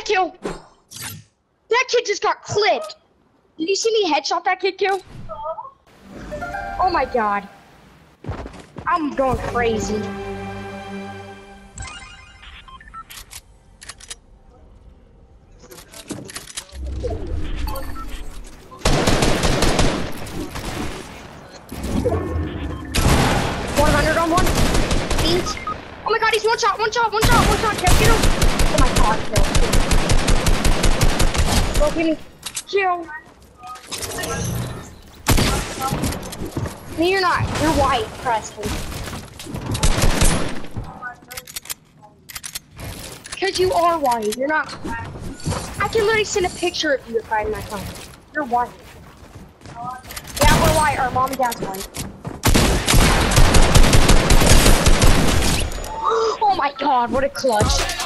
that kill. That kid just got clipped. Did you see me headshot that kid kill? Oh my god. I'm going crazy. One. Oh my god, he's one shot, one shot, one shot, one shot. Kill, him. Oh my god, kill. Go get me. No, you're not. You're white, Preston. Because you are white. You're not. I can literally send a picture of you if I had my phone. You're white. Yeah, we're white. Our mom and dad's white. Oh my god, what a clutch.